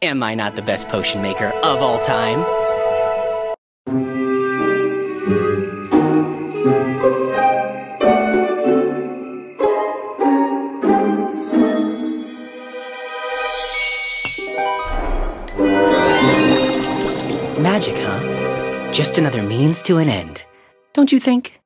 Am I not the best potion maker of all time? Magic, huh? Just another means to an end. Don't you think?